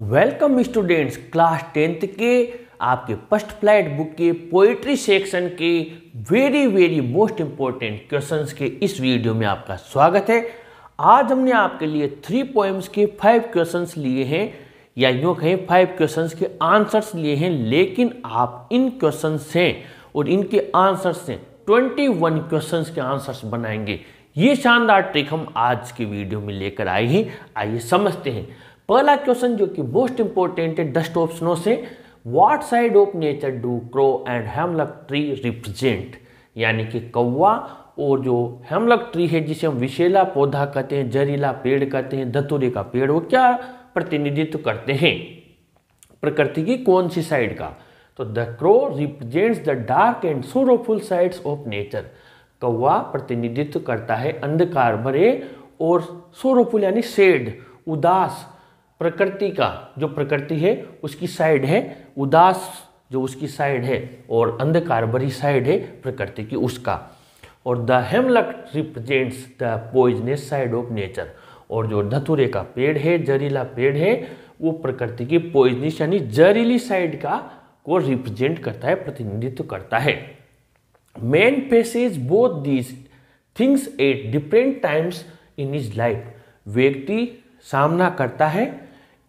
Welcome students class tenth के आपके first flight book के पोइट्री सेक्शन के very very most important questions के इस वीडियो में आपका स्वागत है। आज हमने आपके लिए थ्री पोएम्स के फाइव क्वेश्चंस लिए हैं, या यूँ कहें फाइव क्वेश्चंस के आंसर्स लिए हैं, लेकिन आप इन क्वेश्चन से और इनके आंसर्स से ट्वेंटी वन क्वेश्चन के आंसर्स बनाएँगे। ये शानदार ट्रिक हम आज के वीडियो में लेकर आए हैं। आइए समझते हैं। पहला क्वेश्चन जो कि मोस्ट इंपॉर्टेंट है डस्ट ऑप्शनों से what side of nature do crow and hemlock tree represent यानी कि कौवा और जो हेमलक ट्री है, जिसे हम विशेला पौधा कहते हैं, जहरीला पेड़ कहते हैं, धतुरे का पेड़, वो क्या प्रतिनिधित्व करते हैं? प्रकृति की कौन सी साइड का? तो the crow represents the dark and sorrowful sides of nature कौवा प्रतिनिधित्व करता है, अंधकार भरे और सोरोफुल यानी शेड उदास प्रकृति का, जो प्रकृति है, उसकी साइड है, उदास जो उसकी साइड है, और अंधकार भरी साइड है प्रकृति की उसका। और the hemlock represents the poisonous side of nature और जो धतुरे का पेड़ है, जहरीला पेड़ है, वो प्रकृति की पॉइजनस यानी जहरीली साइड का, को रिप्रेजेंट करता है, प्रतिनिधित्व करता है। Man faces both these things at different times in his life व्यक्ति सामना करता है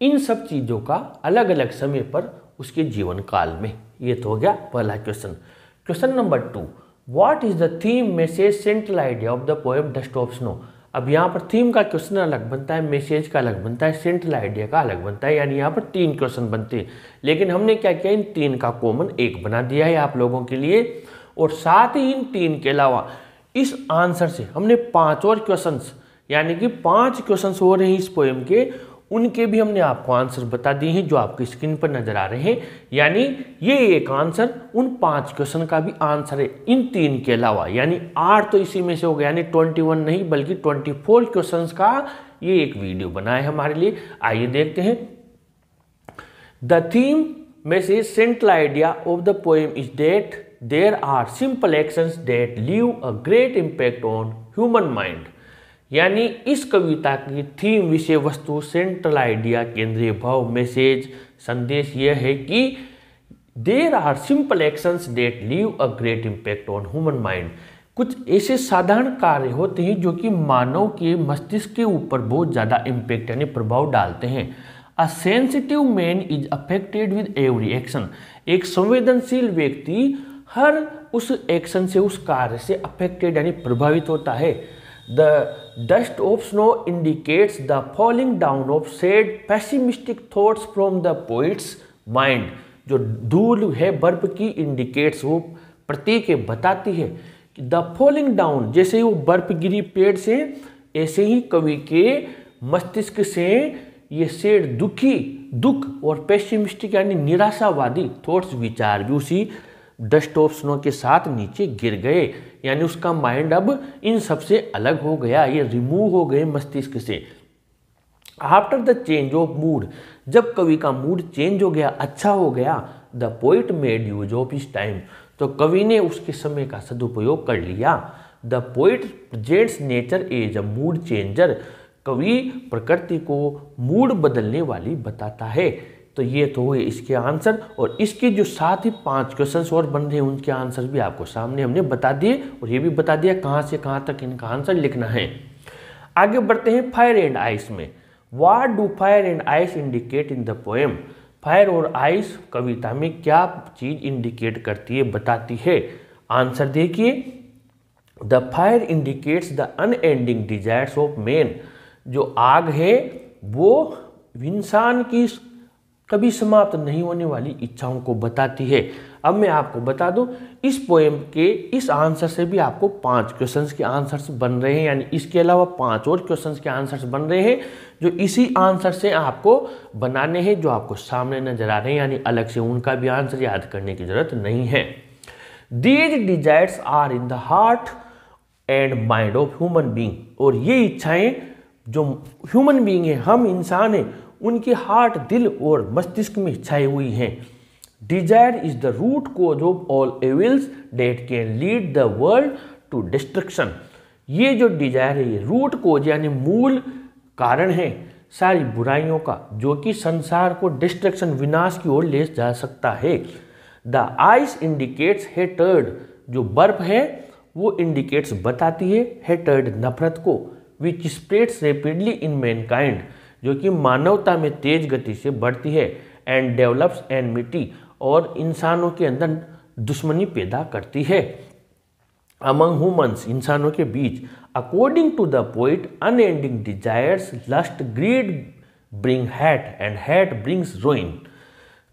इन सब चीज़ों का अलग अलग समय पर उसके जीवन काल में। ये तो हो गया पहला question question number two what is the theme message central idea of the poem dust of snow अब यहाँ पर थीम का क्वेश्चन अलग बनता है मैसेज का अलग बनता है सेंट्रल आइडिया का अलग बनता है, यानी यहाँ पर तीन क्वेश्चन बनते हैं। लेकिन हमने क्या किया? इन तीन का कॉमन एक बना दिया है आप लोगों के लिए। और साथ ही इन तीन के अलावा इस आंसर से हमने पाँच और क्वेश्चंस यानी कि पाँच क्वेश्चंस हो रहे हैं इस पोएम के। उनके भी हमने आपको आंसर बता दिए हैं जो आपकी स्क्रीन पर नज़र आ रहे हैं। यानी ये एक आंसर, उन पाँच क्वेश्चन का भी आंसर है। इन तीन के अलावा, यानी आठ तो इसी में से हो गया, यानी ट्वेंटी वन नहीं, बल्कि ट्वेंटी फोर क्वेश्चन का ये एक वीडियो बना है हमारे लिए। आइए देखते हैं। द थीम में से central idea of the poem is that. There are simple actions that leave a great impact on human mind. यानी इस कविता की थीम विषय वस्तु सेंट्रल आइडिया केंद्रीय भाव मैसेज। संदेश यह है कि there are simple actions that leave a great impact on human mind कुछ ऐसे साधारण कार्य होते हैं जो कि मानव के मस्तिष्क के ऊपर बहुत ज़्यादा इम्पैक्ट यानी प्रभाव डालते हैं। A sensitive man is affected with every action एक संवेदनशील व्यक्ति हर उस एक्शन से, उस कार्य से अफेक्टेड यानी प्रभावित होता है। The dust of snow indicates the falling down of sad pessimistic thoughts from the poet's mind जो धूल है, बर्फ़ की इंडिकेट्स वो प्रतीक बताती है कि द फॉलिंग डाउन जैसे ही वो बर्फ़ गिरी पेड़ से, ऐसे ही कवि के मस्तिष्क से ये शेड दुखी, दुख और पेसिमिस्टिक यानी निराशावादी थॉट्स विचार भी उसी डस्ट ऑफ़ स्नो के साथ नीचे गिर गए। यानी उसका माइंड अब इन सबसे अलग हो गया, ये रिमूव हो गए मस्तिष्क से। After the change of mood, जब कवि का मूड चेंज हो गया अच्छा हो गया, the poet made use of his time. तो कवि ने उसके समय का सदुपयोग कर लिया। The poet presents nature as a mood changer. कवि प्रकृति को मूड बदलने वाली बताता है। तो ये तो हुए इसके आंसर और इसके जो साथ ही पाँच क्वेश्चन और बन रहे हैं, उनके आंसर भी आपको सामने हमने बता दिए और ये भी बता दिया कहाँ से कहाँ तक इनका आंसर लिखना है। आगे बढ़ते हैं फायर एंड आइस में। What do fire and ice indicate in the poem fire और आइस कविता में क्या चीज़ इंडिकेट करती है, बताती है? आंसर देखिए। The fire indicates the unending desires of man जो आग है, वो इंसान की कभी समाप्त नहीं होने वाली इच्छाओं को बताती है। अब मैं आपको बता दूँ, इस पोएम के इस आंसर से भी आपको पाँच क्वेश्चंस के आंसर्स बन रहे हैं, यानी इसके अलावा पाँच और क्वेश्चंस के आंसर्स बन रहे हैं, जो इसी आंसर से आपको बनाने हैं, जो आपको सामने नज़र आ रहे हैं, यानी अलग से उनका भी आंसर याद करने की ज़रूरत नहीं है। These desires are in the heart and mind of human being और ये इच्छाएँ जो ह्यूमन बींग है, हम इंसान हैं उनके हार्ट, दिल और मस्तिष्क में छाई हुई हैं। Desire is the root cause of all evils that can lead the world to destruction ये जो डिज़ायर है, ये रूट कोज यानी मूल कारण है सारी बुराइयों का, जो कि संसार को डिस्ट्रक्शन विनाश की ओर ले जा सकता है। द आइस इंडिकेट्स हेटर्ड जो बर्फ़ है, वो इंडिकेट्स बताती है हेटर्ड नफरत को which spreads rapidly in mankind जो कि मानवता में तेज गति से बढ़ती है एंड डेवलप्स एनमिटी और इंसानों के अंदर दुश्मनी पैदा करती है। अमंग ह्यूमंस इंसानों के बीच according to the poet unending desires lust greed bring hate and hate brings ruin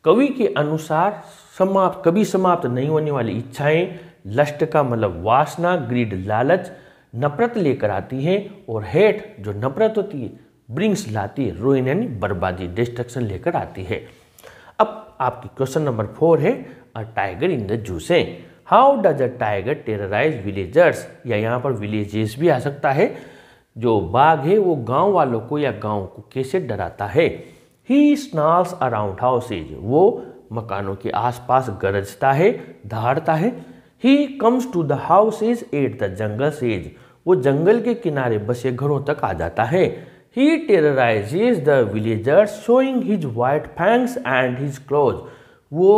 कवि के अनुसार समाप्त, कभी समाप्त नहीं होने वाली इच्छाएँ लस्ट का मतलब वासना ग्रीड लालच, नफरत लेकर आती है और हेट जो नफरत होती है ब्रिंग्स लाती है, रोइन यानी बर्बादी डिस्ट्रक्शन लेकर आती है। अब आपकी क्वेश्चन नंबर फोर है a tiger in the जूसे how does a tiger terrorize villagers या यहाँ पर विलेजेस भी आ सकता है। जो बाघ है, वो गाँव वालों को या गाँव को कैसे डराता है? ही स्नॉल्स अराउंड हाउसेज वो मकानों के आसपास गरजता है, दहाड़ता है। He comes to the houses at the jungle's edge वो जंगल के किनारे बसे घरों तक आ जाता है। He terrorizes the villagers showing his white fangs and his claws वो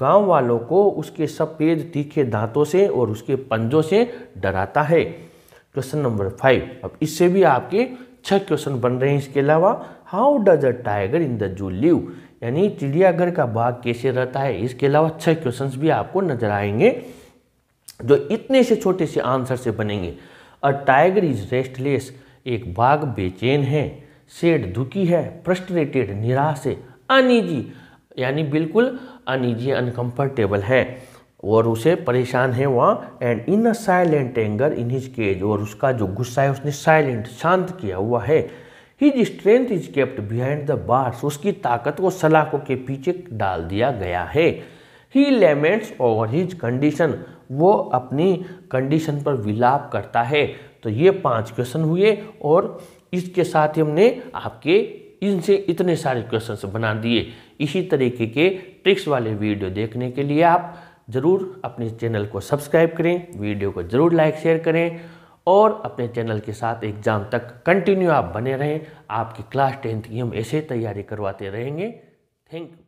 गाँव वालों को उसके सफ़ेद तीखे दांतों से और उसके पंजों से डराता है। क्वेश्चन नंबर फाइव अब इससे भी आपके छह क्वेश्चन बन रहे हैं इसके अलावा how does a tiger in the zoo live यानी चिड़ियाघर का बाघ कैसे रहता है? इसके अलावा छह क्वेश्चन भी आपको नज़र आएँगे, जो इतने से छोटे से आंसर से बनेंगे। अ टाइगर इज़ रेस्टलेस एक बाघ बेचैन है, सेठ दुखी है फ्रस्ट्रेटेड निराश है। अनिजी यानी बिल्कुल अनिजी अनकंफर्टेबल है और उसे परेशान है वहाँ and in a silent anger in his cage और उसका जो गुस्सा है उसने साइलेंट शांत किया हुआ है। His strength is kept behind the bars उसकी ताकत को सलाखों के पीछे डाल दिया गया है। He laments over his condition वो अपनी कंडीशन पर विलाप करता है। तो ये पाँच क्वेश्चन हुए और इसके साथ ही हमने आपके इनसे इतने सारे क्वेश्चन बना दिए। इसी तरीके के ट्रिक्स वाले वीडियो देखने के लिए आप ज़रूर अपने चैनल को सब्सक्राइब करें वीडियो को ज़रूर लाइक शेयर करें और अपने चैनल के साथ एग्ज़ाम तक कंटिन्यू आप बने रहें। आपकी क्लास टेंथ की हम ऐसे तैयारी करवाते रहेंगे। Thank you